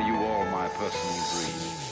are you all my personal dreams.